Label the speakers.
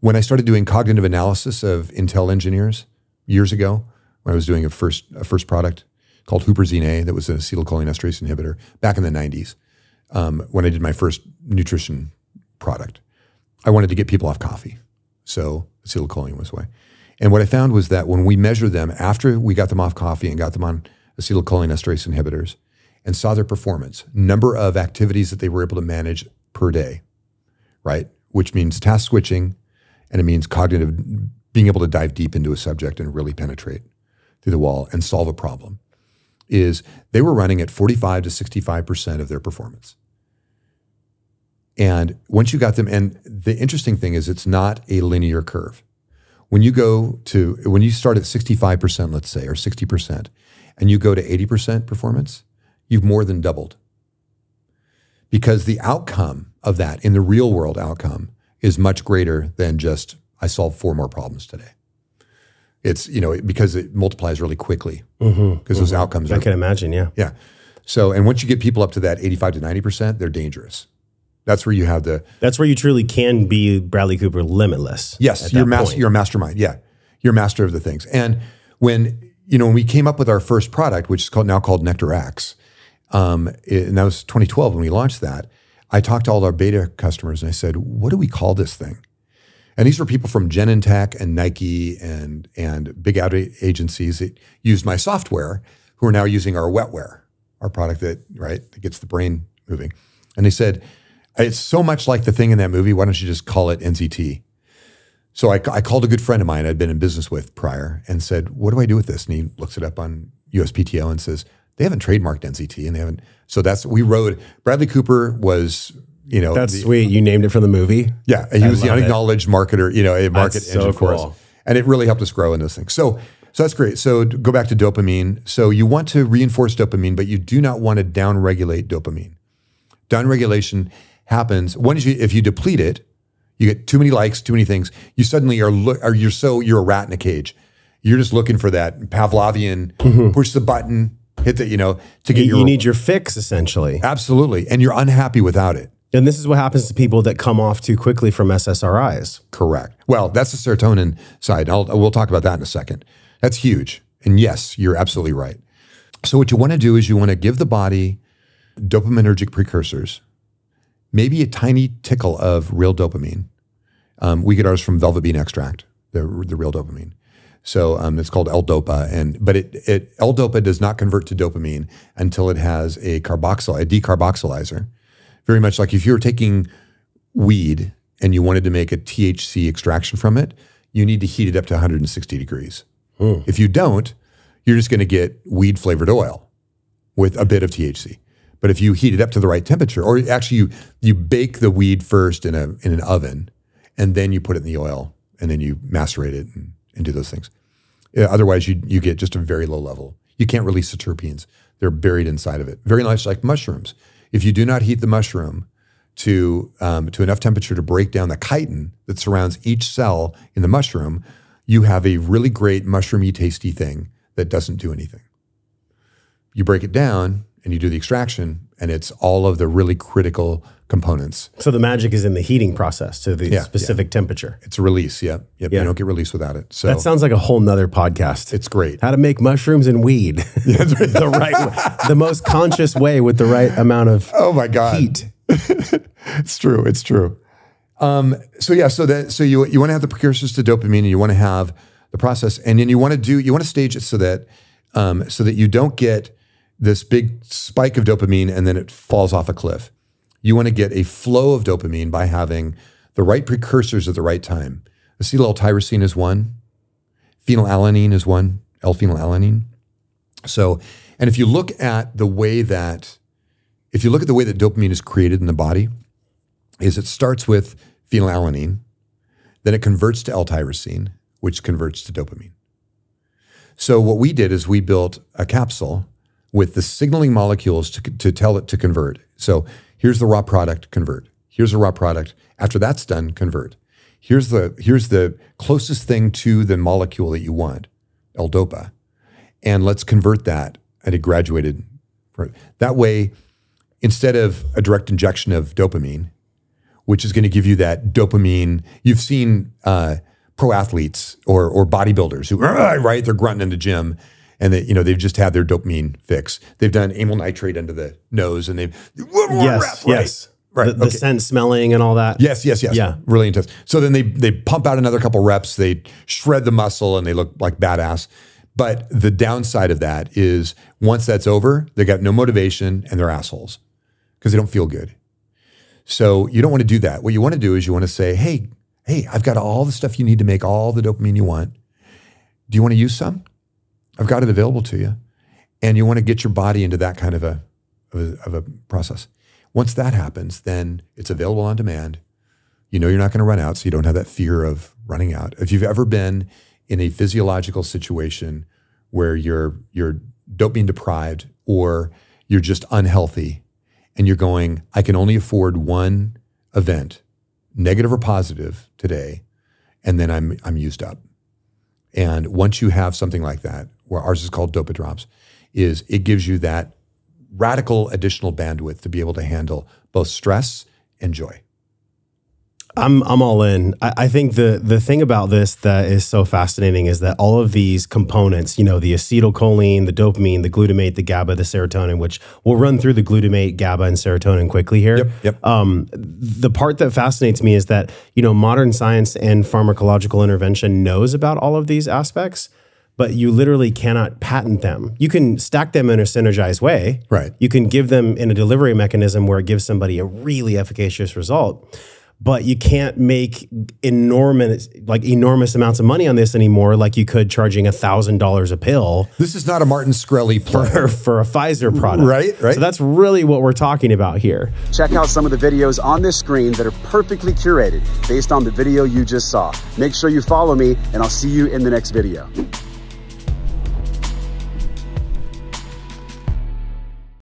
Speaker 1: when I started doing cognitive analysis of Intel engineers years ago, when I was doing a first a first product called Huperzine A that was an acetylcholinesterase inhibitor back in the 90s, um, when I did my first nutrition product, I wanted to get people off coffee. So acetylcholine was way. And what I found was that when we measured them after we got them off coffee and got them on acetylcholinesterase inhibitors and saw their performance, number of activities that they were able to manage per day, right? Which means task switching and it means cognitive, being able to dive deep into a subject and really penetrate through the wall and solve a problem, is they were running at 45 to 65% of their performance. And once you got them, and the interesting thing is it's not a linear curve. When you go to, when you start at 65%, let's say, or 60%, and you go to 80% performance, you've more than doubled. Because the outcome of that in the real world outcome is much greater than just, I solved four more problems today. It's, you know, because it multiplies really quickly because
Speaker 2: Mm-hmm,
Speaker 1: those outcomes
Speaker 2: I
Speaker 1: are,
Speaker 2: can imagine. Yeah.
Speaker 1: yeah. So, and once you get people up to that 85 to 90%, they're dangerous. That's where you have the,
Speaker 2: That's where you truly can be Bradley Cooper limitless.
Speaker 1: Yes, you're master. You're a mastermind. Yeah, you're master of the things. And when you know when we came up with our first product, which is called now called Nectar X, um, it- and that was 2012 when we launched that. I talked to all our beta customers and I said, "What do we call this thing?" And these were people from Genentech and Nike and and big ad agencies that used my software, who are now using our wetware, our product that right that gets the brain moving. And they said, "It's so much like the thing in that movie. Why don't you just call it NZT?" So I, I called a good friend of mine I'd been in business with prior and said, "What do I do with this?" And he looks it up on USPTO and says, "They haven't trademarked NZT, and they haven't." So that's we wrote. Bradley Cooper was, you know,
Speaker 2: That's
Speaker 1: the-
Speaker 2: sweet. You named it from the movie.
Speaker 1: yeah, he was the
Speaker 2: love it.
Speaker 1: unacknowledged marketer, you know, a market
Speaker 2: so
Speaker 1: engine for us, and it really helped us grow in those things. So, so that's great. So go back to dopamine. So you want to reinforce dopamine, but you do not want to downregulate dopamine. Downregulation happens when you if you deplete it, you get too many likes, too many things. You suddenly are look, are you're so you're a rat in a cage. You're just looking for that Pavlovian mm-hmm. push the button, hit the you know to get
Speaker 2: You,
Speaker 1: your
Speaker 2: you need your fix essentially.
Speaker 1: absolutely, and you're unhappy without it.
Speaker 2: And this is what happens to people that come off too quickly from SSRIs.
Speaker 1: Correct. Well, that's the serotonin side. I'll, we'll talk about that in a second. That's huge. And yes, you're absolutely right. So, what you want to do is you want to give the body dopaminergic precursors, maybe a tiny tickle of real dopamine. Um, we get ours from velvet bean extract, the, the real dopamine. So um, it's called L-DOPA, and but it, it L-DOPA does not convert to dopamine until it has a carboxyl, a decarboxylizer. Very much like if you were taking weed and you wanted to make a THC extraction from it, you need to heat it up to 160 degrees. If you don't, you're just going to get weed flavored oil with a bit of THC. But if you heat it up to the right temperature, or actually you you bake the weed first in a in an oven, and then you put it in the oil, and then you macerate it and, and do those things. Otherwise, you you get just a very low level. You can't release the terpenes; they're buried inside of it. Very much like mushrooms. If you do not heat the mushroom to um, to enough temperature to break down the chitin that surrounds each cell in the mushroom, you have a really great mushroomy, tasty thing that doesn't do anything. You break it down and you do the extraction, and it's all of the really critical components.
Speaker 2: So the magic is in the heating process to the
Speaker 1: Yeah,
Speaker 2: specific temperature.
Speaker 1: It's a release. Yep. Yep.
Speaker 2: Yeah.
Speaker 1: You don't get release without it. So
Speaker 2: That sounds like a whole nother podcast.
Speaker 1: it's great.
Speaker 2: How to make mushrooms and weed the right the most conscious way with the right amount of
Speaker 1: Oh my God.
Speaker 2: heat.
Speaker 1: It's true. It's true. Um, so yeah, so that so you you want to have the precursors to dopamine, and you want to have the process, and then you want to do you want to stage it so that um, so that you don't get this big spike of dopamine and then it falls off a cliff. You want to get a flow of dopamine by having the right precursors at the right time. Acetyl-L-tyrosine is one. Phenylalanine is one. L-phenylalanine. So, and if you look at the way that if you look at the way that dopamine is created in the body, is it starts with phenylalanine, then it converts to L-tyrosine, which converts to dopamine. So what we did is we built a capsule with the signaling molecules to, to tell it to convert. So here's the raw product, convert. Here's the raw product. After that's done, convert. Here's the here's the closest thing to the molecule that you want, L-dopa, and let's convert that at a graduated. That way, instead of a direct injection of dopamine, which is going to give you that dopamine. You've seen uh, pro athletes or or bodybuilders who right they're grunting in the gym and they you know they've just had their dopamine fix. They've done amyl nitrate under the nose and they've
Speaker 2: yes
Speaker 1: rep, right?
Speaker 2: yes right the, the okay. scent smelling and all that.
Speaker 1: Yes yes yes yeah really intense. So then they they pump out another couple reps. They shred the muscle and they look like badass. But the downside of that is once that's over, they got no motivation and they're assholes because they don't feel good. So you don't want to do that. What you want to do is you want to say, hey, hey, I've got all the stuff you need to make all the dopamine you want. Do you want to use some? I've got it available to you. And you want to get your body into that kind of a, of a, of a process. Once that happens, then it's available on demand. You know you're not going to run out, so you don't have that fear of running out. If you've ever been in a physiological situation where you're you're dopamine deprived or you're just unhealthy and you're going, I can only afford one event, negative or positive today, and then I'm I'm used up. And once you have something like that, where ours is called Dopa Drops, is it gives you that radical additional bandwidth to be able to handle both stress and joy.
Speaker 2: I'm I'm all in. I, I, think the the thing about this that is so fascinating is that all of these components, you know, the acetylcholine, the dopamine, the glutamate, the GABA, the serotonin, which we'll run through the glutamate, GABA, and serotonin quickly here.
Speaker 1: Yep. Yep.
Speaker 2: Um, the part that fascinates me is that you know modern science and pharmacological intervention knows about all of these aspects but you literally cannot patent them. You can stack them in a synergized way.
Speaker 1: Right.
Speaker 2: You can give them in a delivery mechanism where it gives somebody a really efficacious result but you can't make enormous like enormous amounts of money on this anymore like you could charging a thousand dollars a pill
Speaker 1: this is not a martin Shkreli
Speaker 2: for, for a pfizer product.
Speaker 1: Right right.
Speaker 2: So that's really what we're talking about here.
Speaker 3: Check out some of the videos on this screen that are perfectly curated based on the video you just saw. Make sure you follow me and i'll see you in the next video